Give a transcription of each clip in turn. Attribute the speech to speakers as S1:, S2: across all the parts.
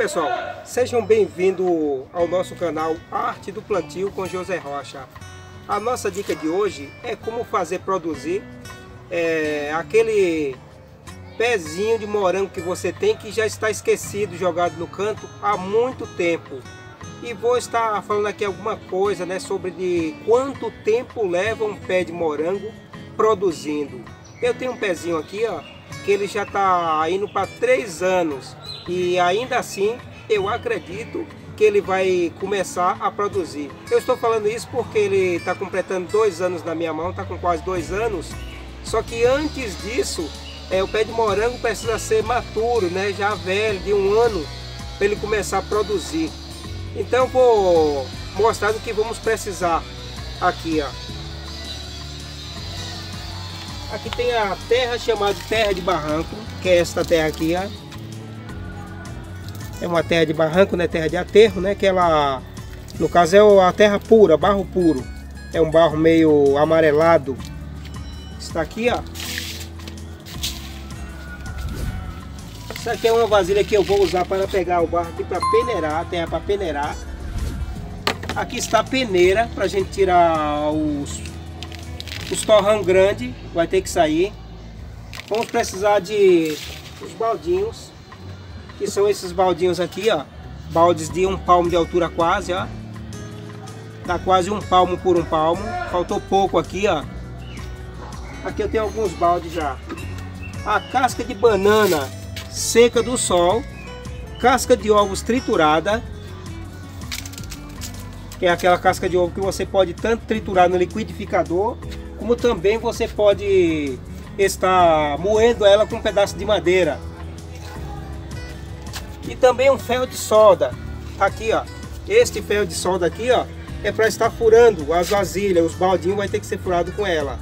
S1: pessoal, sejam bem-vindos ao nosso canal Arte do Plantio com José Rocha. A nossa dica de hoje é como fazer produzir é, aquele pezinho de morango que você tem que já está esquecido, jogado no canto há muito tempo. E vou estar falando aqui alguma coisa né, sobre de quanto tempo leva um pé de morango produzindo. Eu tenho um pezinho aqui, ó, que ele já está indo para três anos e ainda assim eu acredito que ele vai começar a produzir. Eu estou falando isso porque ele está completando dois anos na minha mão, está com quase dois anos. Só que antes disso, é, o pé de morango precisa ser maturo, né, já velho, de um ano, para ele começar a produzir. Então vou mostrar o que vamos precisar aqui, ó. Aqui tem a terra chamada terra de barranco, que é esta terra aqui, ó. É uma terra de barranco, né? Terra de aterro, né? Que ela, no caso, é a terra pura, barro puro. É um barro meio amarelado. Está aqui, ó. Isso aqui é uma vasilha que eu vou usar para pegar o barro aqui para peneirar, a terra para peneirar. Aqui está a peneira para a gente tirar os os torrão grande vai ter que sair. Vamos precisar de os baldinhos, que são esses baldinhos aqui, ó. Baldes de um palmo de altura quase, ó. Tá quase um palmo por um palmo. Faltou pouco aqui, ó. Aqui eu tenho alguns baldes já. A casca de banana seca do sol. Casca de ovos triturada. Que é aquela casca de ovo que você pode tanto triturar no liquidificador como também você pode estar moendo ela com um pedaço de madeira. E também um ferro de solda. Tá aqui, ó. Este ferro de solda aqui, ó, é para estar furando as vasilhas, os baldinhos vai ter que ser furado com ela.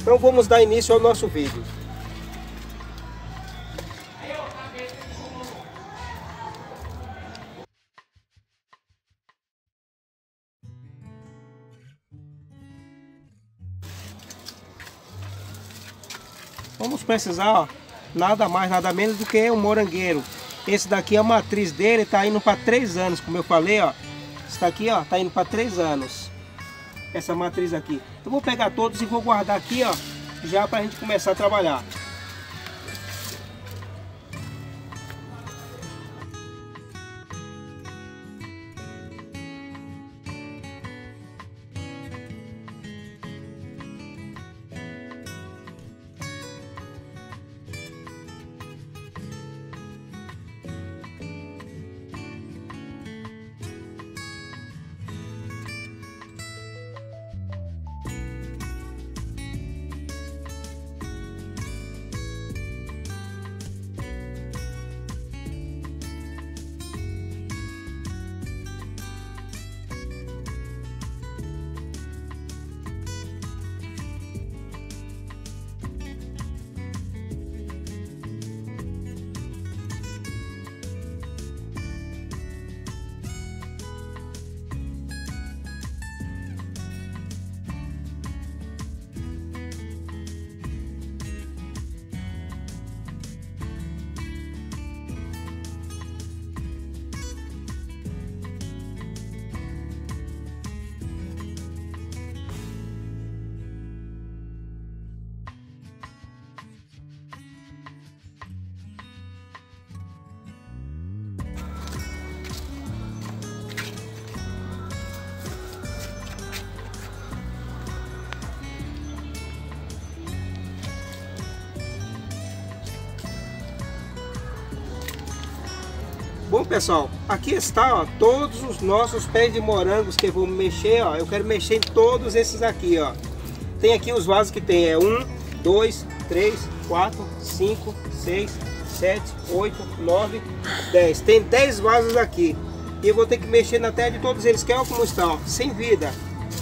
S1: Então vamos dar início ao nosso vídeo. Vamos precisar, ó, nada mais, nada menos do que um morangueiro. Esse daqui, a matriz dele está indo para 3 anos, como eu falei, ó. Está aqui, ó, está indo para 3 anos. Essa matriz aqui. Então vou pegar todos e vou guardar aqui, ó, já para a gente começar a trabalhar. Bom pessoal, aqui está ó, todos os nossos pés de morangos que eu vou mexer, ó. Eu quero mexer em todos esses aqui, ó. Tem aqui os vasos que tem, é um, dois, três, quatro, cinco, seis, sete, oito, nove, dez. Tem dez vasos aqui. E eu vou ter que mexer na terra de todos eles, que é como estão, sem vida.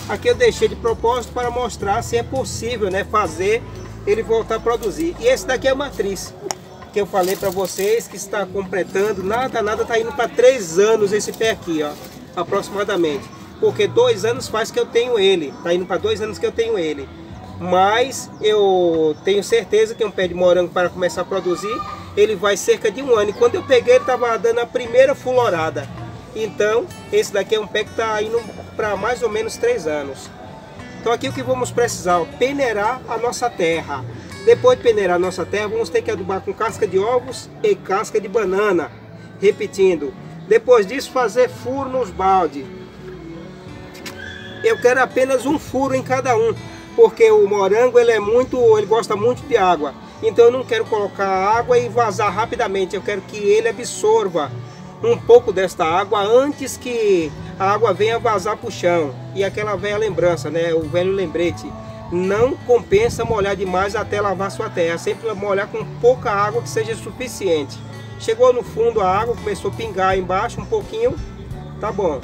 S1: Aqui eu deixei de propósito para mostrar se é possível, né, fazer ele voltar a produzir. E esse daqui é a matriz que eu falei para vocês que está completando, nada, nada está indo para três anos esse pé aqui, ó, aproximadamente. Porque dois anos faz que eu tenho ele, está indo para dois anos que eu tenho ele. Mas eu tenho certeza que um pé de morango para começar a produzir ele vai cerca de um ano. E quando eu peguei, ele estava dando a primeira florada. Então, esse daqui é um pé que está indo para mais ou menos três anos. Então aqui o que vamos precisar? Peneirar a nossa terra. Depois de peneirar nossa terra, vamos ter que adubar com casca de ovos e casca de banana. Repetindo. Depois disso, fazer furo nos baldes. Eu quero apenas um furo em cada um, porque o morango ele é muito, ele gosta muito de água. Então eu não quero colocar água e vazar rapidamente. Eu quero que ele absorva um pouco desta água antes que a água venha vazar para o chão. E aquela velha lembrança, né? o velho lembrete. Não compensa molhar demais até lavar sua terra. Sempre molhar com pouca água que seja suficiente. Chegou no fundo a água, começou a pingar embaixo um pouquinho, tá bom.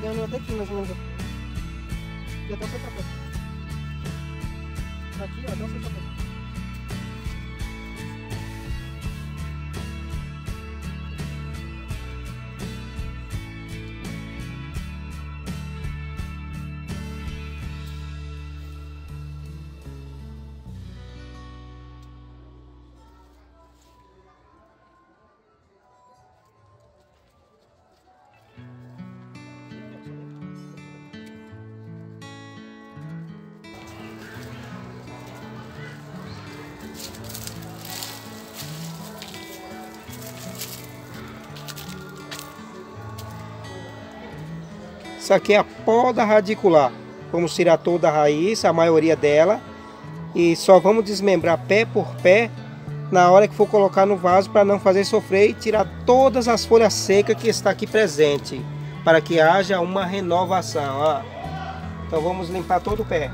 S1: Pegando até aqui mais ou menos. E até o seu capô. Aqui, ó, até o seu capô. Isso aqui é a poda radicular. Vamos tirar toda a raiz, a maioria dela. E só vamos desmembrar pé por pé na hora que for colocar no vaso para não fazer sofrer e tirar todas as folhas secas que está aqui presente. Para que haja uma renovação. Ó. Então vamos limpar todo o pé.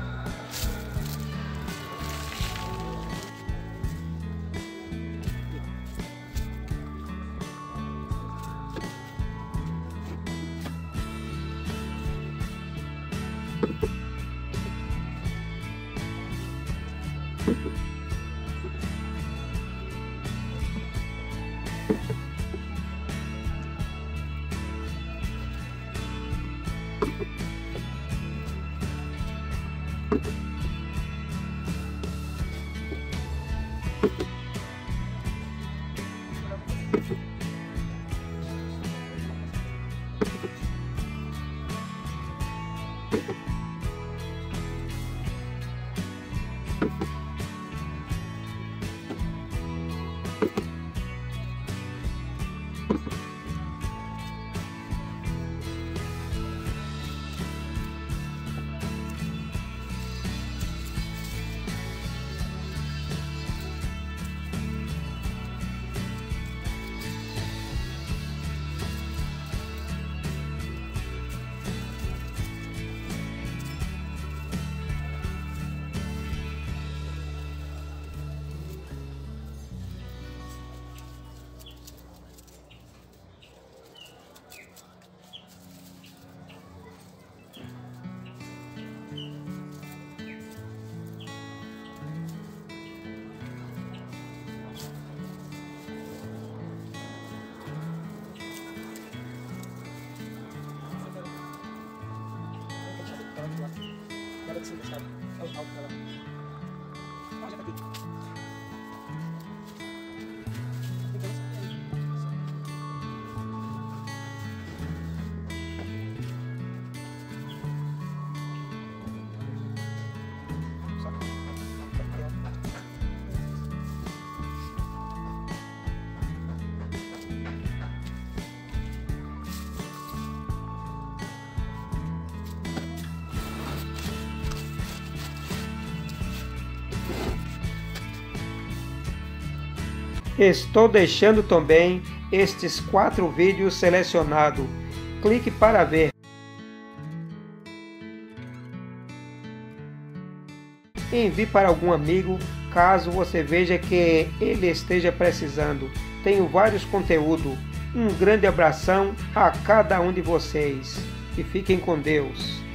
S1: Alex, ¿sabes? Vamos, vamos, dalam, Vamos a. Estou deixando também estes quatro vídeos selecionados. Clique para ver. Envie para algum amigo caso você veja que ele esteja precisando. Tenho vários conteúdos. Um grande abração a cada um de vocês e fiquem com Deus.